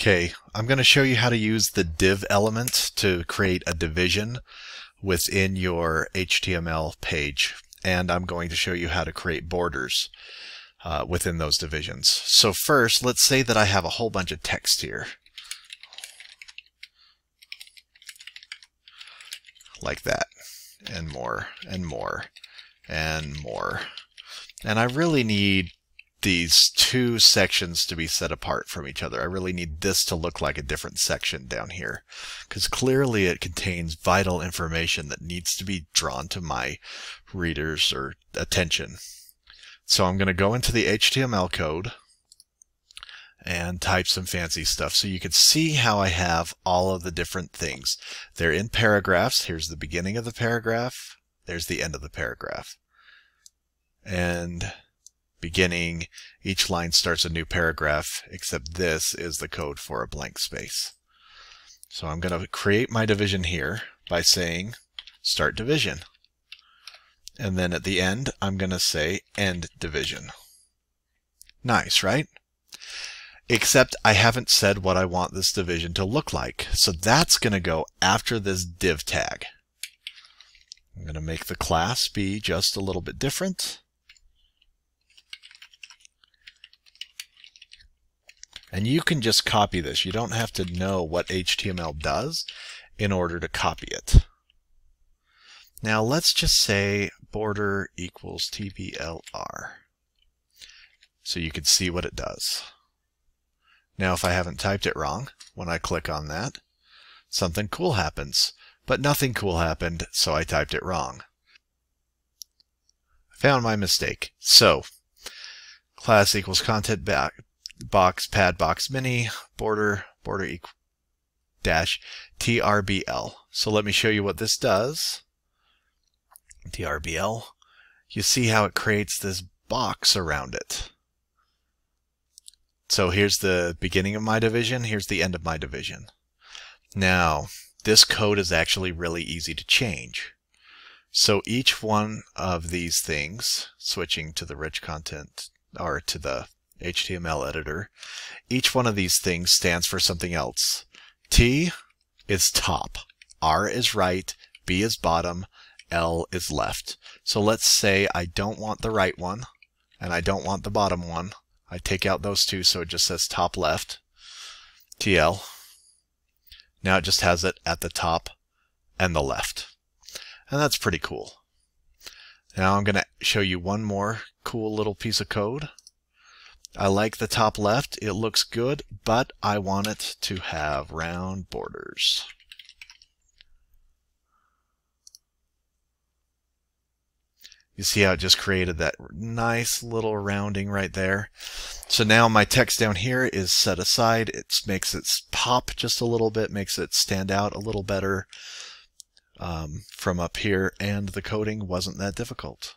Okay, I'm going to show you how to use the div element to create a division within your HTML page. And I'm going to show you how to create borders uh, within those divisions. So first, let's say that I have a whole bunch of text here. Like that. And more, and more, and more. And I really need these two sections to be set apart from each other. I really need this to look like a different section down here because clearly it contains vital information that needs to be drawn to my readers or attention. So I'm going to go into the HTML code and type some fancy stuff so you can see how I have all of the different things. They're in paragraphs. Here's the beginning of the paragraph. There's the end of the paragraph. And beginning, each line starts a new paragraph, except this is the code for a blank space. So I'm going to create my division here by saying start division. And then at the end, I'm going to say end division. Nice, right? Except I haven't said what I want this division to look like. So that's going to go after this div tag. I'm going to make the class be just a little bit different. And you can just copy this. You don't have to know what HTML does in order to copy it. Now let's just say border equals TBLR. So you can see what it does. Now if I haven't typed it wrong, when I click on that, something cool happens. But nothing cool happened, so I typed it wrong. I found my mistake. So, class equals content back box pad box mini border border equal dash TRBL. So let me show you what this does. TRBL. You see how it creates this box around it. So here's the beginning of my division. Here's the end of my division. Now, this code is actually really easy to change. So each one of these things, switching to the rich content or to the HTML editor. Each one of these things stands for something else. T is top, R is right, B is bottom, L is left. So let's say I don't want the right one and I don't want the bottom one. I take out those two so it just says top left, TL. Now it just has it at the top and the left. And that's pretty cool. Now I'm going to show you one more cool little piece of code. I like the top left. It looks good, but I want it to have round borders. You see how it just created that nice little rounding right there. So now my text down here is set aside. It makes it pop just a little bit, makes it stand out a little better um, from up here, and the coding wasn't that difficult.